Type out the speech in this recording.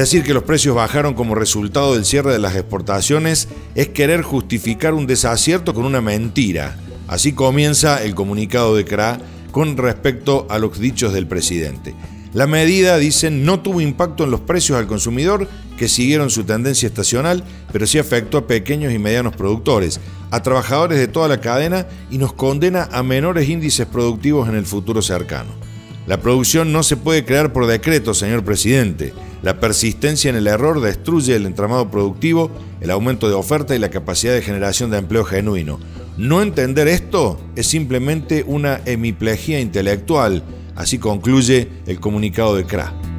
Decir que los precios bajaron como resultado del cierre de las exportaciones es querer justificar un desacierto con una mentira. Así comienza el comunicado de CRA con respecto a los dichos del presidente. La medida, dicen, no tuvo impacto en los precios al consumidor, que siguieron su tendencia estacional, pero sí afectó a pequeños y medianos productores, a trabajadores de toda la cadena y nos condena a menores índices productivos en el futuro cercano. La producción no se puede crear por decreto, señor presidente. La persistencia en el error destruye el entramado productivo, el aumento de oferta y la capacidad de generación de empleo genuino. No entender esto es simplemente una hemiplegia intelectual, así concluye el comunicado de CRA.